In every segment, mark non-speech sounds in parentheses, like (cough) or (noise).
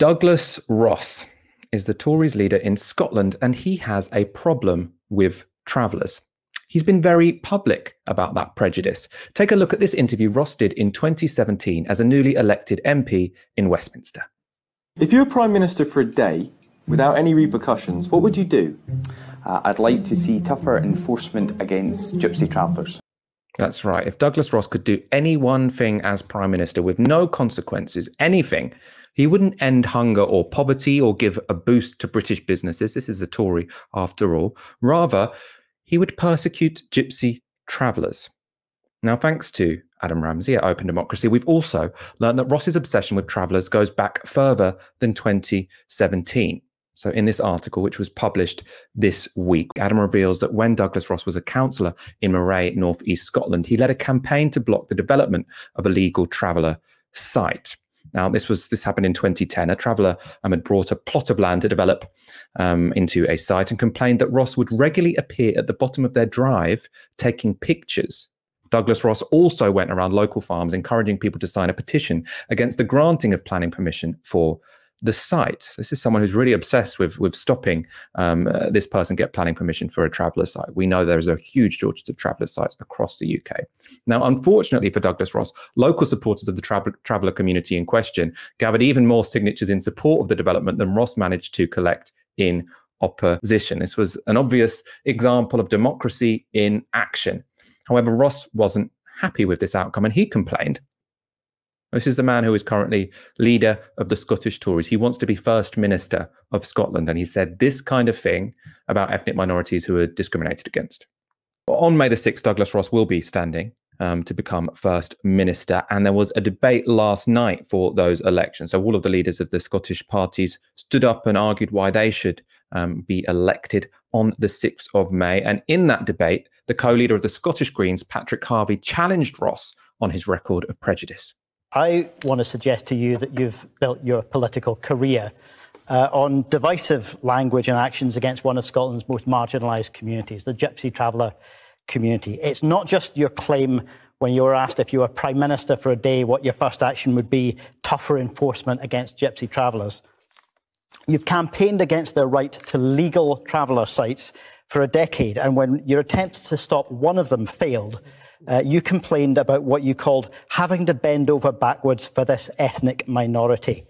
Douglas Ross is the Tories leader in Scotland, and he has a problem with travellers. He's been very public about that prejudice. Take a look at this interview Ross did in 2017 as a newly elected MP in Westminster. If you were Prime Minister for a day, without any repercussions, what would you do? Uh, I'd like to see tougher enforcement against gypsy travellers. That's right. If Douglas Ross could do any one thing as Prime Minister with no consequences, anything, he wouldn't end hunger or poverty or give a boost to British businesses. This is a Tory after all. Rather, he would persecute gypsy travellers. Now, thanks to Adam Ramsay at Open Democracy, we've also learned that Ross's obsession with travellers goes back further than 2017. So, in this article, which was published this week, Adam reveals that when Douglas Ross was a councillor in Moray, North East Scotland, he led a campaign to block the development of a legal traveller site. Now, this was this happened in 2010. A traveller um, had brought a plot of land to develop um, into a site and complained that Ross would regularly appear at the bottom of their drive taking pictures. Douglas Ross also went around local farms encouraging people to sign a petition against the granting of planning permission for the site. This is someone who's really obsessed with with stopping um, uh, this person get planning permission for a traveller site. We know there's a huge shortage of traveller sites across the UK. Now, unfortunately for Douglas Ross, local supporters of the tra- traveller community in question gathered even more signatures in support of the development than Ross managed to collect in opposition. This was an obvious example of democracy in action. However, Ross wasn't happy with this outcome and he complained this is the man who is currently leader of the Scottish Tories. He wants to be First Minister of Scotland. And he said this kind of thing about ethnic minorities who are discriminated against. On May the 6th, Douglas Ross will be standing um, to become First Minister. And there was a debate last night for those elections. So all of the leaders of the Scottish parties stood up and argued why they should um, be elected on the 6th of May. And in that debate, the co leader of the Scottish Greens, Patrick Harvie, challenged Ross on his record of prejudice. I want to suggest to you that you've built your political career uh, on divisive language and actions against one of Scotland's most marginalised communities, the Gypsy Traveller community. It's not just your claim when you were asked if you were Prime Minister for a day what your first action would be tougher enforcement against Gypsy travellers. You've campaigned against their right to legal traveller sites for a decade, and when your attempts to stop one of them failed, uh, you complained about what you called having to bend over backwards for this ethnic minority.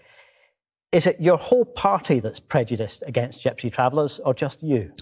Is it your whole party that's prejudiced against gypsy travellers, or just you?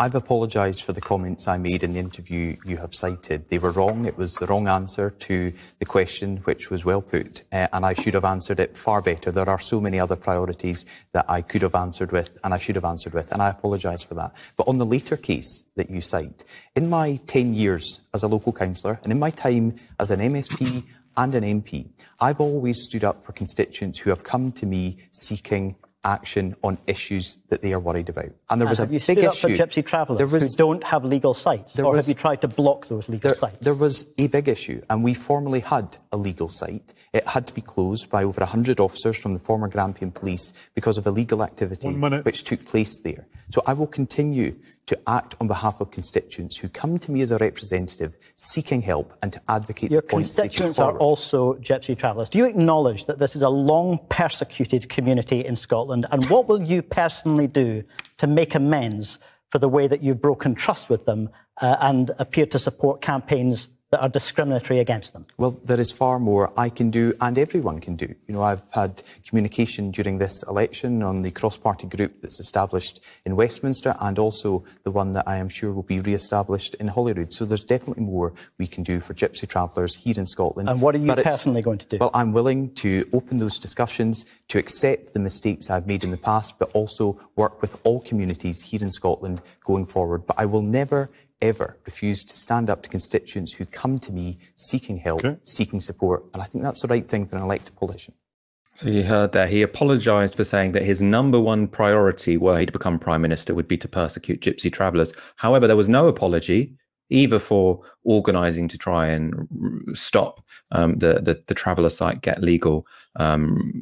I've apologised for the comments I made in the interview you have cited. They were wrong. It was the wrong answer to the question, which was well put, uh, and I should have answered it far better. There are so many other priorities that I could have answered with, and I should have answered with, and I apologise for that. But on the later case that you cite, in my 10 years as a local councillor, and in my time as an MSP and an MP, I've always stood up for constituents who have come to me seeking action on issues that they are worried about. And there was and a big issue. for gypsy travellers was, who don't have legal sites, or was, have you tried to block those legal there, sites? There was a big issue, and we formerly had a legal site. It had to be closed by over 100 officers from the former Grampian Police because of illegal activity which took place there. So I will continue to act on behalf of constituents who come to me as a representative seeking help and to advocate Your the points constituents are also gypsy travellers. Do you acknowledge that this is a long persecuted community in Scotland? And what will you personally do to make amends for the way that you've broken trust with them uh, and appear to support campaigns that are discriminatory against them? Well, there is far more I can do and everyone can do. You know, I've had communication during this election on the cross-party group that's established in Westminster and also the one that I am sure will be re-established in Holyrood. So there's definitely more we can do for gypsy travellers here in Scotland. And what are you personally going to do? Well, I'm willing to open those discussions, to accept the mistakes I've made in the past, but also work with all communities here in Scotland going forward. But I will never ever refused to stand up to constituents who come to me seeking help, okay. seeking support. And I think that's the right thing for an elected politician. So you heard there, he apologised for saying that his number one priority were he to become Prime Minister would be to persecute gypsy travellers. However, there was no apology either for organising to try and stop um, the, the, the traveller site get legal um,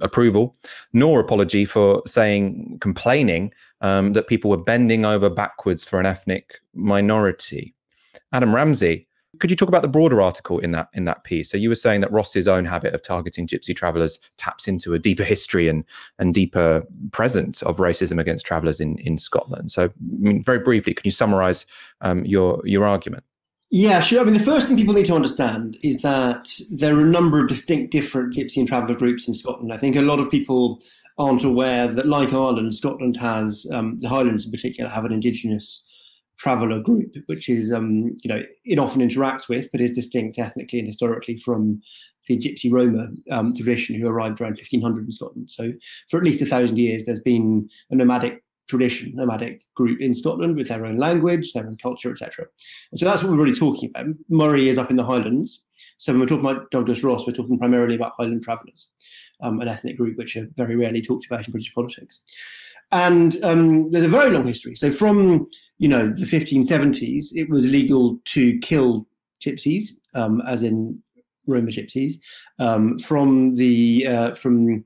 approval, nor apology for saying, complaining um, that people were bending over backwards for an ethnic minority. Adam Ramsay Could you talk about the broader article in that in that piece? So you were saying that Ross's own habit of targeting gypsy travellers taps into a deeper history and and deeper presence of racism against travellers in in Scotland. So, I mean, very briefly, can you summarise um, your your argument? Yeah, sure. I mean, the first thing people need to understand is that there are a number of distinct different gypsy and traveller groups in Scotland. I think a lot of people aren't aware that, like Ireland, Scotland has, um, the Highlands in particular, have an indigenous traveller group, which is, um, you know, it often interacts with, but is distinct ethnically and historically from the Gypsy Roma um, tradition who arrived around 1500 in Scotland. So for at least a thousand years, there's been a nomadic tradition, nomadic group in Scotland with their own language, their own culture, etc. So that's what we're really talking about. Moray is up in the Highlands. So when we're talking about Douglas Ross, we're talking primarily about Highland travellers, um, an ethnic group which are very rarely talked about in British politics. And um, there's a very long history. So from you know the 1570s, it was illegal to kill gypsies, um, as in Roma gypsies. Um, from the uh, from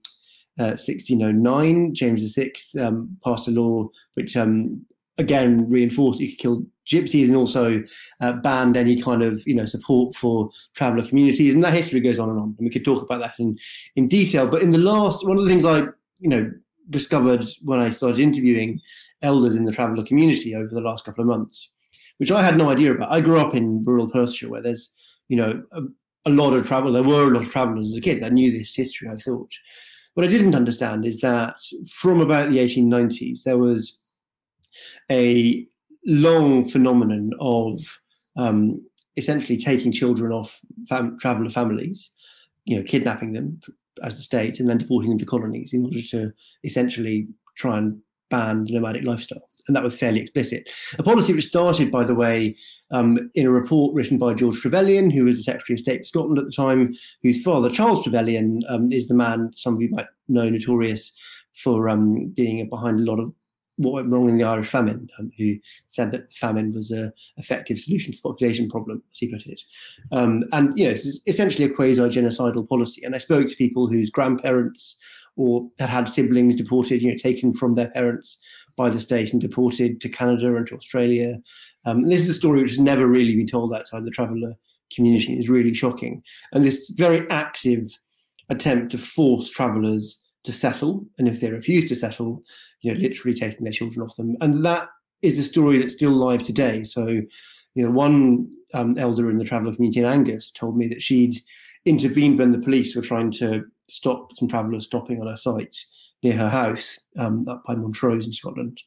1609, uh, James VI um, passed a law which um, again reinforced you could kill gypsies and also uh, banned any kind of you know support for traveller communities. And that history goes on and on. And we could talk about that in in detail. But in the last, one of the things I you know discovered when I started interviewing elders in the traveller community over the last couple of months, which I had no idea about. I grew up in rural Perthshire where there's you know a, a lot of travel. There were a lot of travellers as a kid. I knew this history. I thought. What I didn't understand is that from about the 1890s, there was a long phenomenon of um, essentially taking children off fam- traveller families, you know, kidnapping them as the state and then deporting them to colonies in order to essentially try and ban the nomadic lifestyle and that was fairly explicit. A policy which started, by the way, um, in a report written by George Trevelyan, who was the Secretary of State for Scotland at the time, whose father, Charles Trevelyan, um, is the man some of you might know notorious for um, being behind a lot of what went wrong in the Irish famine, um, who said that famine was a effective solution to the population problem, as he put it. Um, and you know, this is essentially a quasi-genocidal policy. And I spoke to people whose grandparents or that had siblings deported, you know, taken from their parents by the state and deported to Canada and to Australia. Um, this is a story which has never really been told outside the traveller community. It's really shocking. And this very active attempt to force travellers to settle, and if they refuse to settle, you know, literally taking their children off them. And that is a story that's still live today. So, you know, one um, elder in the traveller community in Angus told me that she'd intervened when the police were trying to stop some travellers stopping on her site near her house um, up by Montrose in Scotland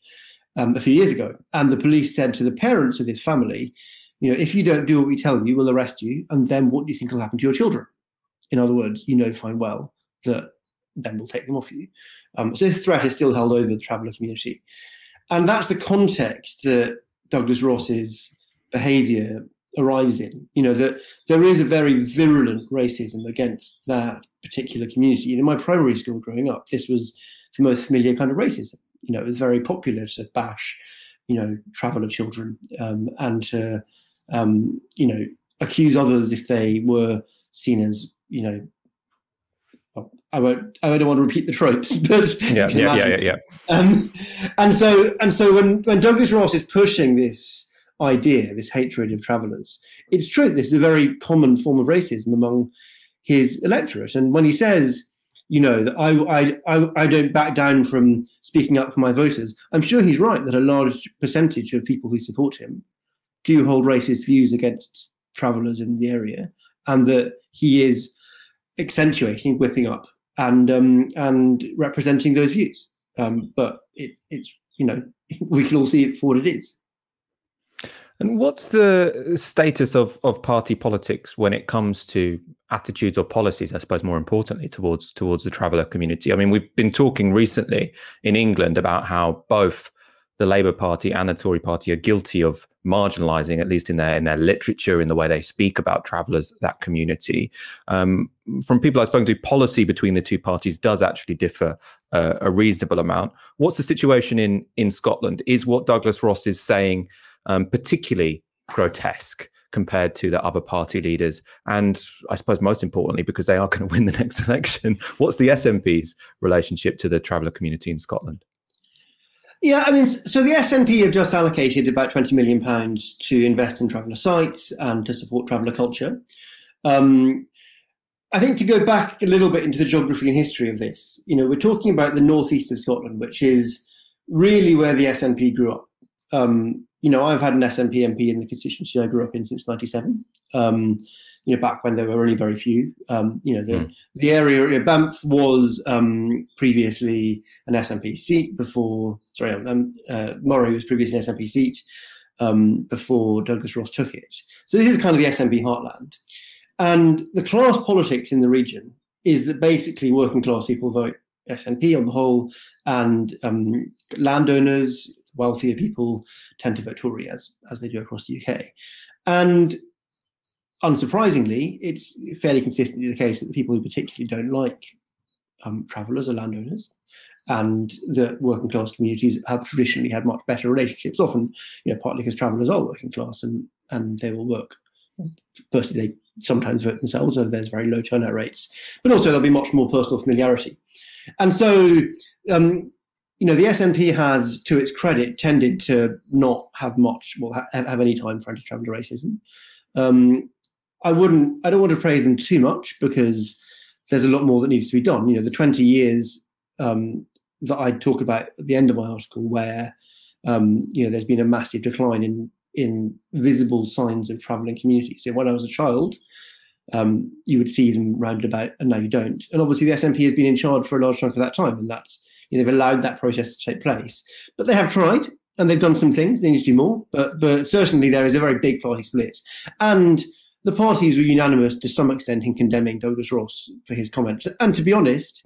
um, a few years ago. And the police said to the parents of this family, you know, if you don't do what we tell you, we'll arrest you. And then what do you think will happen to your children? In other words, you know fine well that then we'll take them off you. Um, so this threat is still held over the traveller community. And that's the context that Douglas Ross's behaviour arrives in. You know, that there is a very virulent racism against that particular community. In my primary school growing up, this was the most familiar kind of racism. You know, it was very popular to bash, you know, traveller children um, and to, um, you know, accuse others if they were seen as, you know, I won't. I don't want to repeat the tropes, (laughs) but yeah, yeah, yeah, yeah, yeah. Um, and so, and so, when when Douglas Ross is pushing this idea, this hatred of travellers, it's true. This is a very common form of racism among his electorate. And when he says, you know, that I, I, I, don't back down from speaking up for my voters, I'm sure he's right that a large percentage of people who support him do hold racist views against travellers in the area, and that he is accentuating, whipping up, and um, and representing those views. Um, but it, it's you know (laughs) we can all see it for what it is. And what's the status of, of party politics when it comes to attitudes or policies, I suppose more importantly, towards towards the traveller community? I mean, we've been talking recently in England about how both the Labour Party and the Tory Party are guilty of marginalising, at least in their in their literature, in the way they speak about travellers, that community. Um, from people I've spoken to, policy between the two parties does actually differ uh, a reasonable amount. What's the situation in in Scotland? Is what Douglas Ross is saying um, particularly grotesque compared to the other party leaders. And I suppose most importantly, because they are (laughs) going to win the next election, what's the SNP's relationship to the traveller community in Scotland? Yeah, I mean, so the SNP have just allocated about twenty million pounds to invest in traveller sites and to support traveller culture. Um, I think to go back a little bit into the geography and history of this, you know, we're talking about the northeast of Scotland, which is really where the SNP grew up. Um, you know, I've had an SNP MP in the constituency I grew up in since '97. Um, you know, back when there were only very few. Um, you know, the mm. the area, you know, Banff was um, previously an SNP seat before. Sorry, um, uh, Moray was previously an SNP seat um, before Douglas Ross took it. So this is kind of the SNP heartland, and the class politics in the region is that basically working class people vote SNP on the whole, and um, landowners, wealthier people tend to vote Tory as as they do across the UK, and unsurprisingly, it's fairly consistently the case that the people who particularly don't like um, travellers are landowners, and the working class communities have traditionally had much better relationships. Often, you know, partly because travellers are working class and and they will work. Firstly, they sometimes vote themselves, so there's very low turnout rates, but also there'll be much more personal familiarity. And so, um, you know, the SNP has, to its credit, tended to not have much, well, ha- have any time for anti-traveller racism. Um, I wouldn't, I don't want to praise them too much because there's a lot more that needs to be done. You know, the 20 years um, that I talk about at the end of my article, where um, you know there's been a massive decline in in visible signs of travelling communities. So when I was a child, um, you would see them round about, and now you don't. And obviously, the SNP has been in charge for a large chunk of that time, and that's they've allowed that process to take place. But they have tried, and they've done some things. They need to do more, but but certainly there is a very big party split, and the parties were unanimous to some extent in condemning Douglas Ross for his comments. And to be honest,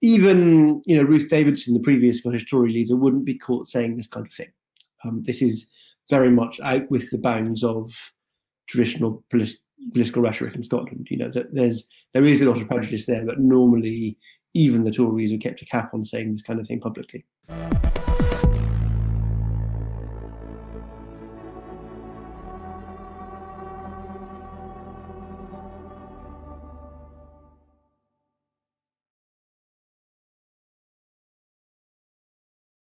even you know Ruth Davidson, the previous Scottish Tory leader, wouldn't be caught saying this kind of thing. Um, this is very much out with the bounds of traditional polit- political rhetoric in Scotland. You know, that there's there is a lot of prejudice there, but normally even the Tories have kept a cap on saying this kind of thing publicly.